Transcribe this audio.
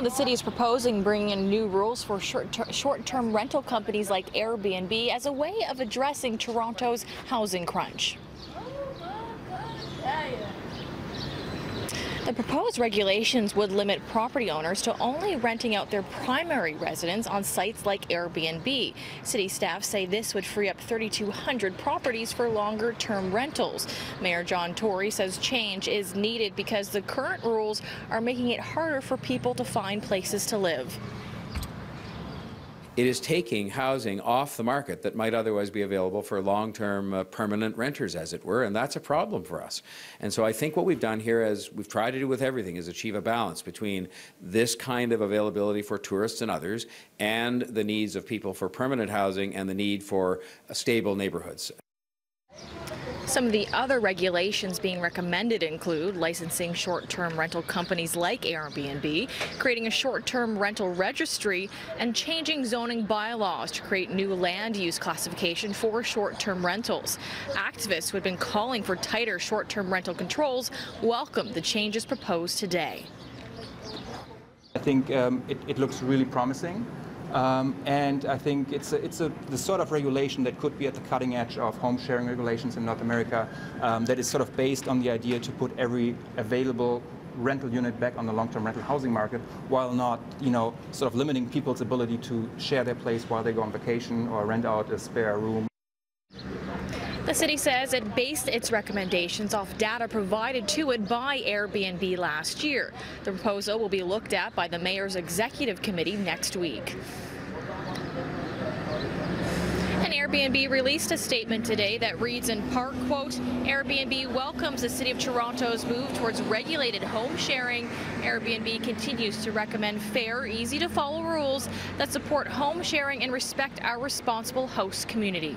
The city is proposing bringing in new rules for short-term rental companies like Airbnb as a way of addressing Toronto's housing crunch. Oh The proposed regulations would limit property owners to only renting out their primary residence on sites like Airbnb. City staff say this would free up 3,200 properties for longer term rentals. Mayor John Tory says change is needed because the current rules are making it harder for people to find places to live it is taking housing off the market that might otherwise be available for long-term uh, permanent renters, as it were, and that's a problem for us. And so I think what we've done here, as we've tried to do with everything, is achieve a balance between this kind of availability for tourists and others and the needs of people for permanent housing and the need for stable neighborhoods. Some of the other regulations being recommended include licensing short-term rental companies like Airbnb, creating a short-term rental registry, and changing zoning bylaws to create new land use classification for short-term rentals. Activists who had been calling for tighter short-term rental controls welcome the changes proposed today. I think um, it, it looks really promising. Um, and I think it's, a, it's a, the sort of regulation that could be at the cutting edge of home sharing regulations in North America um, that is sort of based on the idea to put every available rental unit back on the long-term rental housing market while not, you know, sort of limiting people's ability to share their place while they go on vacation or rent out a spare room. The city says it based its recommendations off data provided to it by Airbnb last year. The proposal will be looked at by the mayor's executive committee next week. And Airbnb released a statement today that reads in part, quote, Airbnb welcomes the City of Toronto's move towards regulated home sharing. Airbnb continues to recommend fair, easy to follow rules that support home sharing and respect our responsible host community.